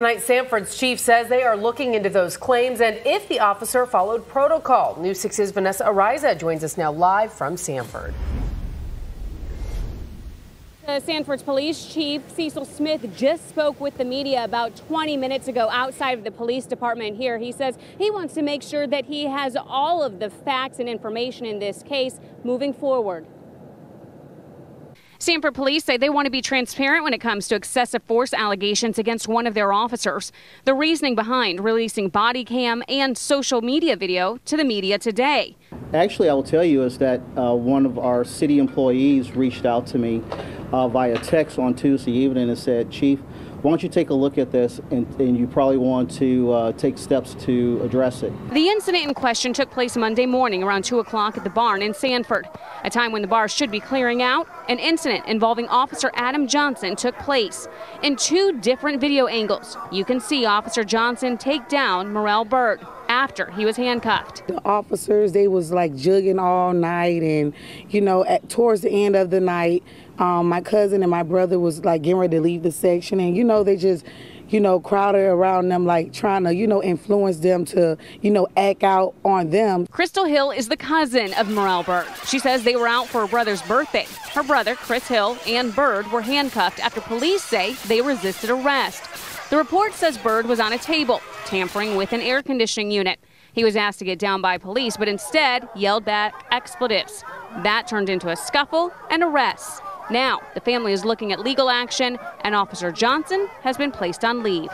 Tonight, Sanford's chief says they are looking into those claims and if the officer followed protocol. News 6's Vanessa Ariza joins us now live from Sanford. The Sanford's police chief, Cecil Smith, just spoke with the media about 20 minutes ago outside of the police department here. He says he wants to make sure that he has all of the facts and information in this case moving forward. Sanford police say they want to be transparent when it comes to excessive force allegations against one of their officers. The reasoning behind releasing body cam and social media video to the media today. Actually, I will tell you is that uh, one of our city employees reached out to me uh, via text on Tuesday evening and said, Chief, why don't you take a look at this and, and you probably want to uh, take steps to address it. The incident in question took place Monday morning around 2 o'clock at the barn in Sanford, a time when the bar should be clearing out. An incident involving Officer Adam Johnson took place. In two different video angles, you can see Officer Johnson take down Morel Bird after he was handcuffed. The officers, they was like jugging all night and, you know, at, towards the end of the night, um, my cousin and my brother was like getting ready to leave the section and, you know, they just, you know, crowded around them, like trying to, you know, influence them to, you know, act out on them. Crystal Hill is the cousin of Morel Bird. She says they were out for her brother's birthday. Her brother, Chris Hill, and Bird were handcuffed after police say they resisted arrest. The report says Bird was on a table, tampering with an air conditioning unit. He was asked to get down by police, but instead yelled back expletives. That turned into a scuffle and arrests. Now, the family is looking at legal action, and Officer Johnson has been placed on leave.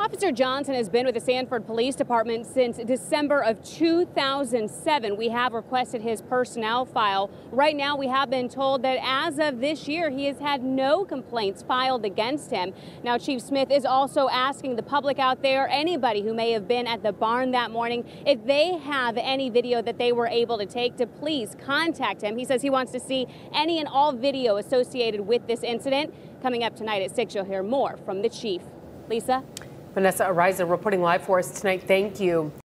Officer Johnson has been with the Sanford Police Department since December of 2007. We have requested his personnel file. Right now, we have been told that as of this year, he has had no complaints filed against him. Now, Chief Smith is also asking the public out there, anybody who may have been at the barn that morning, if they have any video that they were able to take, to please contact him. He says he wants to see any and all video associated with this incident. Coming up tonight at 6, you'll hear more from the chief. Lisa? Vanessa Ariza reporting live for us tonight. Thank you.